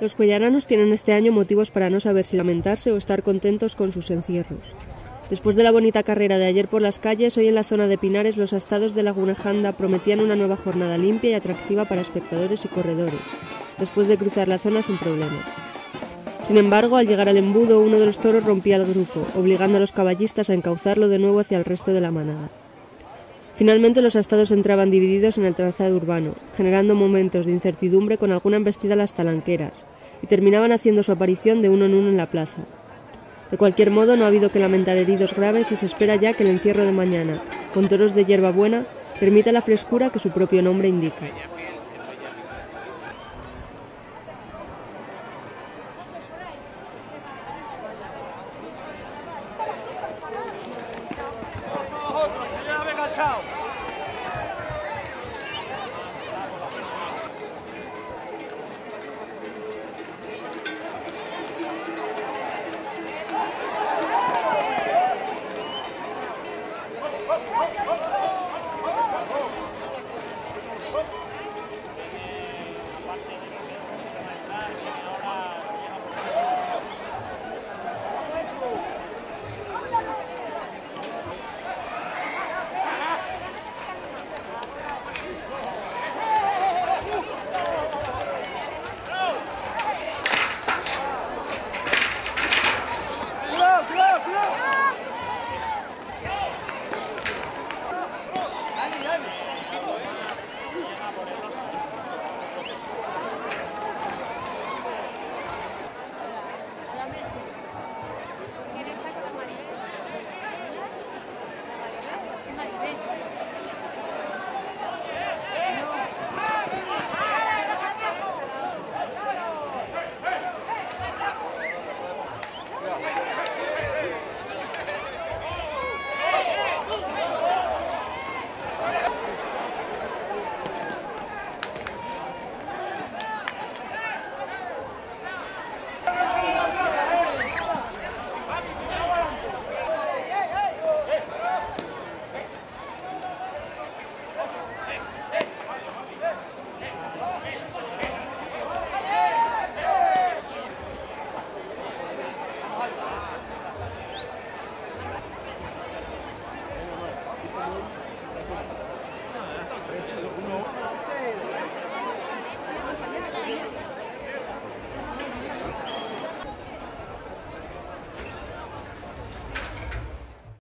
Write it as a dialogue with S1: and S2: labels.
S1: Los cuellaranos tienen este año motivos para no saber si lamentarse o estar contentos con sus encierros. Después de la bonita carrera de ayer por las calles, hoy en la zona de Pinares los estados de Laguna Janda prometían una nueva jornada limpia y atractiva para espectadores y corredores, después de cruzar la zona sin problemas. Sin embargo, al llegar al embudo, uno de los toros rompía el grupo, obligando a los caballistas a encauzarlo de nuevo hacia el resto de la manada. Finalmente, los estados entraban divididos en el trazado urbano, generando momentos de incertidumbre con alguna embestida a las talanqueras, y terminaban haciendo su aparición de uno en uno en la plaza. De cualquier modo, no ha habido que lamentar heridos graves y se espera ya que el encierro de mañana, con toros de hierba buena, permita la frescura que su propio nombre indica. Watch out.